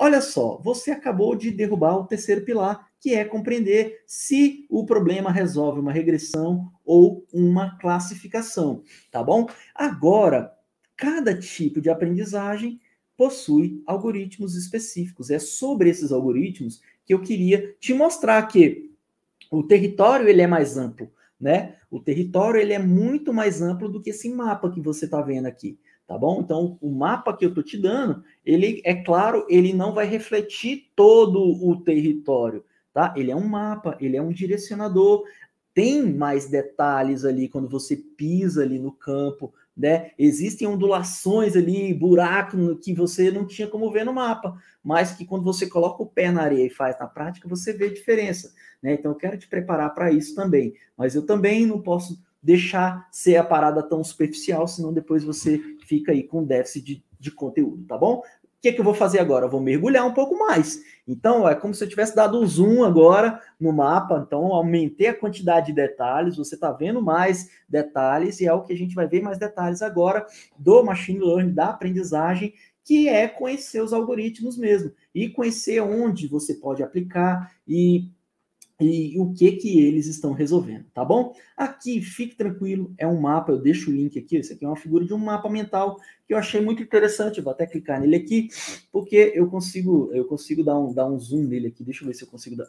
olha só, você acabou de derrubar o terceiro pilar, que é compreender se o problema resolve uma regressão ou uma classificação, tá bom? Agora, cada tipo de aprendizagem possui algoritmos específicos. É sobre esses algoritmos que eu queria te mostrar que o território ele é mais amplo, né? O território ele é muito mais amplo do que esse mapa que você está vendo aqui, tá bom? Então, o mapa que eu estou te dando, ele é claro, ele não vai refletir todo o território, tá? Ele é um mapa, ele é um direcionador, tem mais detalhes ali quando você pisa ali no campo, né? Existem ondulações ali, buraco que você não tinha como ver no mapa, mas que quando você coloca o pé na areia e faz na prática, você vê a diferença, né? Então eu quero te preparar para isso também, mas eu também não posso deixar ser a parada tão superficial, senão depois você fica aí com déficit de, de conteúdo, tá bom? O que, que eu vou fazer agora? Eu vou mergulhar um pouco mais. Então, é como se eu tivesse dado um zoom agora no mapa. Então, aumentei a quantidade de detalhes. Você está vendo mais detalhes e é o que a gente vai ver mais detalhes agora do machine learning, da aprendizagem, que é conhecer os algoritmos mesmo e conhecer onde você pode aplicar e e o que que eles estão resolvendo, tá bom? Aqui, fique tranquilo, é um mapa, eu deixo o link aqui, isso aqui é uma figura de um mapa mental que eu achei muito interessante, vou até clicar nele aqui, porque eu consigo, eu consigo dar um, dar um zoom nele aqui, deixa eu ver se eu consigo dar,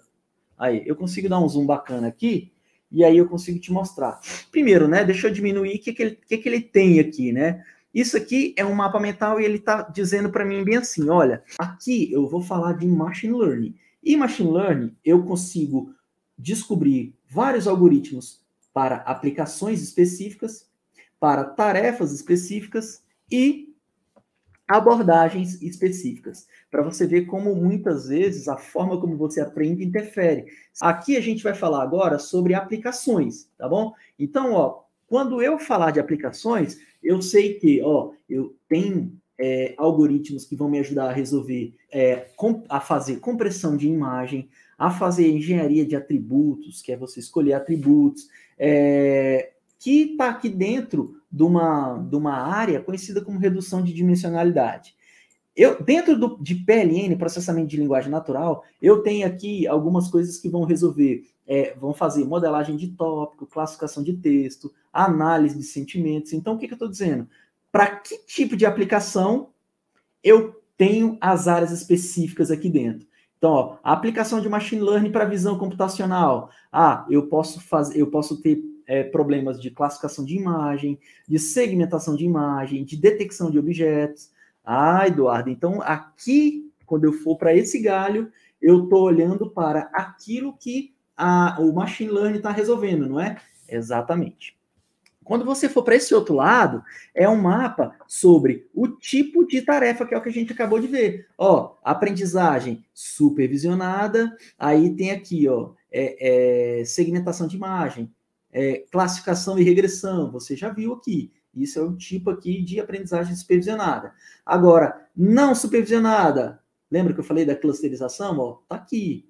aí, eu consigo dar um zoom bacana aqui, e aí eu consigo te mostrar. Primeiro, né, deixa eu diminuir o que que ele, que que ele tem aqui, né? Isso aqui é um mapa mental e ele está dizendo para mim bem assim, olha, aqui eu vou falar de machine learning, e machine learning eu consigo descobrir vários algoritmos para aplicações específicas, para tarefas específicas e abordagens específicas, para você ver como muitas vezes a forma como você aprende interfere. Aqui a gente vai falar agora sobre aplicações, tá bom? Então, ó, quando eu falar de aplicações, eu sei que, ó, eu tenho é, algoritmos que vão me ajudar a resolver, é, a fazer compressão de imagem, a fazer engenharia de atributos, que é você escolher atributos, é, que está aqui dentro de uma, de uma área conhecida como redução de dimensionalidade. Eu, dentro do, de PLN, processamento de linguagem natural, eu tenho aqui algumas coisas que vão resolver, é, vão fazer modelagem de tópico, classificação de texto, análise de sentimentos. Então, o que, que eu estou dizendo? Para que tipo de aplicação eu tenho as áreas específicas aqui dentro? Então, ó, a aplicação de machine learning para visão computacional. Ah, eu posso fazer, eu posso ter é, problemas de classificação de imagem, de segmentação de imagem, de detecção de objetos. Ah, Eduardo, então aqui, quando eu for para esse galho, eu estou olhando para aquilo que a, o machine learning está resolvendo, não é? Exatamente. Quando você for para esse outro lado, é um mapa sobre o tipo de tarefa, que é o que a gente acabou de ver. Ó, aprendizagem supervisionada, aí tem aqui, ó, é, é, segmentação de imagem, é, classificação e regressão, você já viu aqui. Isso é o tipo aqui de aprendizagem supervisionada. Agora, não supervisionada, lembra que eu falei da clusterização? Ó, tá aqui.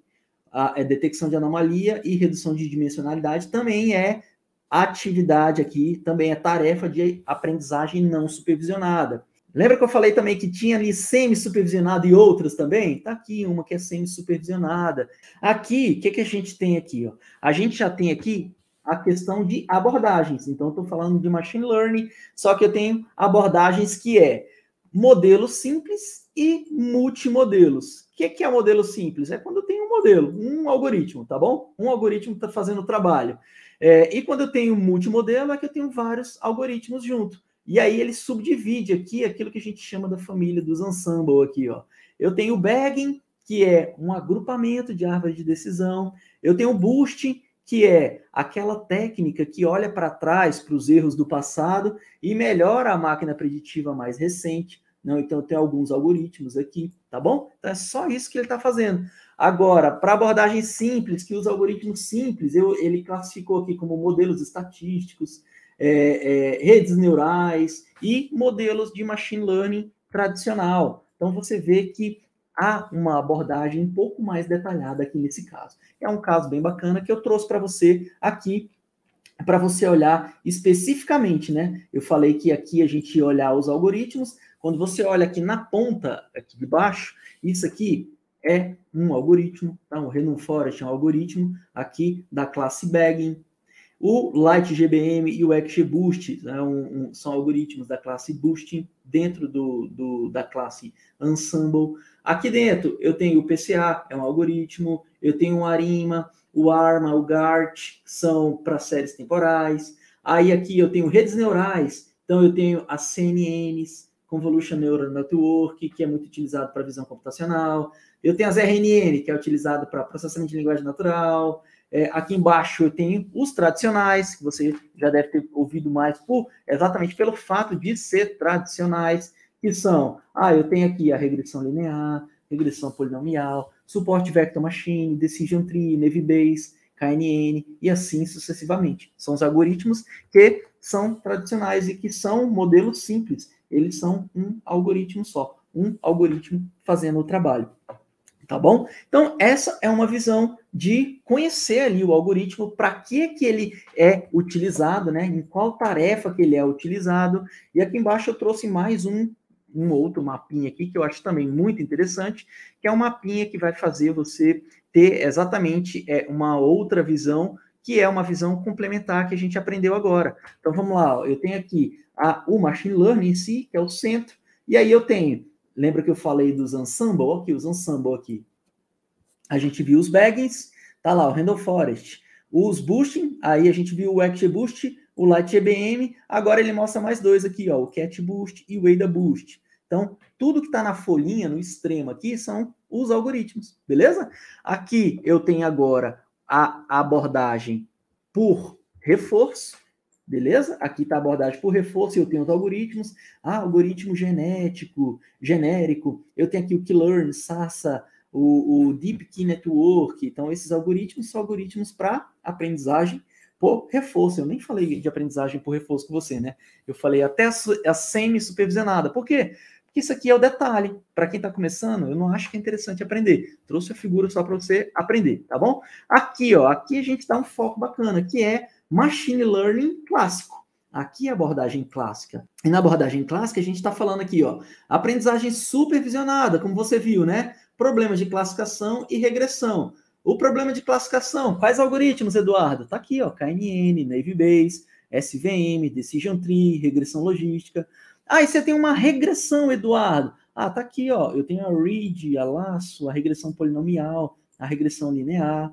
A, a é detecção de anomalia e redução de dimensionalidade também é atividade aqui também é tarefa de aprendizagem não supervisionada. Lembra que eu falei também que tinha ali semi-supervisionado e outras também? Tá aqui uma que é semi-supervisionada. Aqui, o que, que a gente tem aqui? Ó? A gente já tem aqui a questão de abordagens. Então, estou falando de machine learning, só que eu tenho abordagens que é modelo simples e multimodelos. O que, que é modelo simples? É quando eu tenho um modelo, um algoritmo, tá bom? Um algoritmo está fazendo o trabalho. É, e quando eu tenho multimodelo, é que eu tenho vários algoritmos junto. E aí ele subdivide aqui aquilo que a gente chama da família dos ensemble aqui, ó. Eu tenho o bagging, que é um agrupamento de árvores de decisão. Eu tenho o boosting, que é aquela técnica que olha para trás para os erros do passado e melhora a máquina preditiva mais recente. Não, então tem alguns algoritmos aqui, tá bom? Então é só isso que ele está fazendo. Agora, para abordagem simples, que os algoritmos simples, eu, ele classificou aqui como modelos estatísticos, é, é, redes neurais e modelos de machine learning tradicional. Então você vê que há uma abordagem um pouco mais detalhada aqui nesse caso. É um caso bem bacana que eu trouxe para você aqui para você olhar especificamente, né? Eu falei que aqui a gente ia olhar os algoritmos, Quando você olha aqui na ponta, aqui de baixo, isso aqui é um algoritmo, tá? o Random Forest é um algoritmo aqui da classe Bagging. O Light GBM e o XGBoost né, um, um, são algoritmos da classe Boosting dentro do, do, da classe Ensemble. Aqui dentro eu tenho o PCA, é um algoritmo, eu tenho o ARIMA, o ARMA, o GART, são para séries temporais. Aí aqui eu tenho redes neurais, então eu tenho as CNNs, Convolution Neural Network, que é muito utilizado para visão computacional. Eu tenho as RNN, que é utilizado para processamento de linguagem natural. É, aqui embaixo eu tenho os tradicionais, que você já deve ter ouvido mais, por, exatamente pelo fato de ser tradicionais, que são, ah, eu tenho aqui a regressão linear, regressão polinomial, suporte vector machine, decision tree, navy base, KNN e assim sucessivamente. São os algoritmos que são tradicionais e que são modelos simples. Eles são um algoritmo só, um algoritmo fazendo o trabalho. Tá bom? Então, essa é uma visão de conhecer ali o algoritmo, para que, que ele é utilizado, né? Em qual tarefa que ele é utilizado. E aqui embaixo eu trouxe mais um, um outro mapinha aqui, que eu acho também muito interessante, que é um mapinha que vai fazer você ter exatamente é, uma outra visão, que é uma visão complementar que a gente aprendeu agora. Então, vamos lá, eu tenho aqui a, o Machine Learning em si, que é o centro, e aí eu tenho Lembra que eu falei dos ensemble? Aqui, os ensemble aqui. A gente viu os baggings, tá lá, o Randall Forest. Os boosting, aí a gente viu o Act Boost, o Light EBM, agora ele mostra mais dois aqui, ó, o Cat Boost e o Ada Boost. Então, tudo que está na folhinha, no extremo aqui, são os algoritmos, beleza? Aqui eu tenho agora a abordagem por reforço, Beleza? Aqui está a abordagem por reforço, eu tenho os algoritmos. Ah, algoritmo genético, genérico. Eu tenho aqui o Keylearn, SASA, o, o Deep Key Network. Então, esses algoritmos são algoritmos para aprendizagem por reforço. Eu nem falei de aprendizagem por reforço com você, né? Eu falei até a, a semi-supervisionada. Por quê? Porque isso aqui é o detalhe. Para quem está começando, eu não acho que é interessante aprender. Trouxe a figura só para você aprender, tá bom? Aqui, ó, aqui a gente dá um foco bacana, que é machine learning clássico. Aqui é a abordagem clássica. E na abordagem clássica, a gente está falando aqui, ó, aprendizagem supervisionada, como você viu, né? Problemas de classificação e regressão. O problema de classificação, quais algoritmos, Eduardo? Tá aqui, ó, KNN, Navy Base, SVM, Decision Tree, regressão logística. Ah, e você tem uma regressão, Eduardo. Ah, tá aqui, ó, eu tenho a read, a laço, a regressão polinomial, a regressão linear.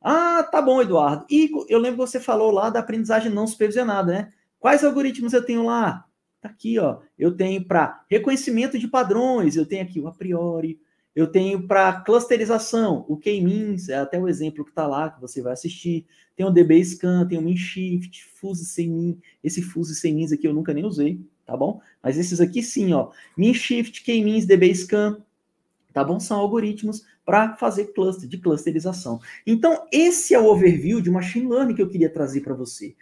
Ah, tá bom, Eduardo. E eu lembro que você falou lá da aprendizagem não supervisionada, né? Quais algoritmos eu tenho lá? Tá aqui, ó. Eu tenho para reconhecimento de padrões, eu tenho aqui o a priori, eu tenho para clusterização, o K-means, é até o exemplo que está lá, que você vai assistir. Tem o DB Scan, tem o Min Shift, Fuse sem min. Esse Fuse sem means aqui eu nunca nem usei, tá bom? Mas esses aqui sim, ó. Min Shift, K-means, DB Scan, tá bom? São algoritmos para fazer cluster de clusterização. Então, esse é o overview de machine learning que eu queria trazer para você.